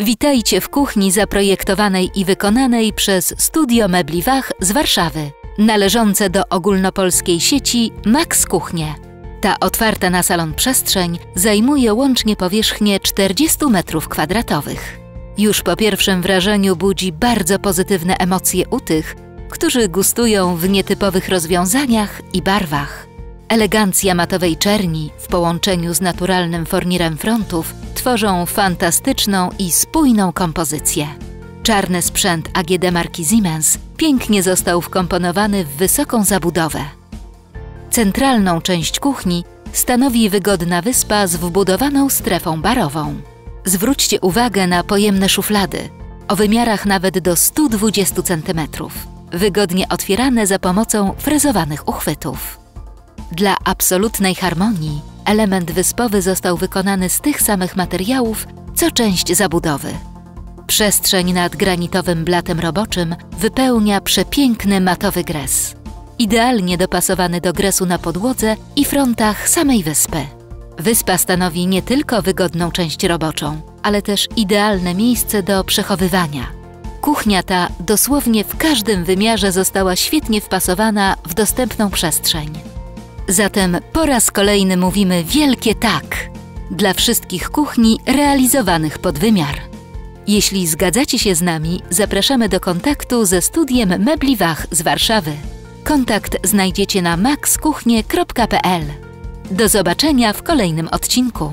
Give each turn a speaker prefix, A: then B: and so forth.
A: Witajcie w kuchni zaprojektowanej i wykonanej przez Studio Mebli Wach z Warszawy, należące do ogólnopolskiej sieci Max Kuchnie. Ta otwarta na salon przestrzeń zajmuje łącznie powierzchnię 40 m2. Już po pierwszym wrażeniu budzi bardzo pozytywne emocje u tych, którzy gustują w nietypowych rozwiązaniach i barwach. Elegancja matowej czerni w połączeniu z naturalnym fornirem frontów tworzą fantastyczną i spójną kompozycję. Czarny sprzęt AGD marki Siemens pięknie został wkomponowany w wysoką zabudowę. Centralną część kuchni stanowi wygodna wyspa z wbudowaną strefą barową. Zwróćcie uwagę na pojemne szuflady o wymiarach nawet do 120 cm, wygodnie otwierane za pomocą frezowanych uchwytów. Dla absolutnej harmonii element wyspowy został wykonany z tych samych materiałów, co część zabudowy. Przestrzeń nad granitowym blatem roboczym wypełnia przepiękny matowy gres, idealnie dopasowany do gresu na podłodze i frontach samej wyspy. Wyspa stanowi nie tylko wygodną część roboczą, ale też idealne miejsce do przechowywania. Kuchnia ta dosłownie w każdym wymiarze została świetnie wpasowana w dostępną przestrzeń. Zatem po raz kolejny mówimy wielkie tak dla wszystkich kuchni realizowanych pod wymiar. Jeśli zgadzacie się z nami, zapraszamy do kontaktu ze studiem Mebli Wach z Warszawy. Kontakt znajdziecie na maxkuchnie.pl. Do zobaczenia w kolejnym odcinku.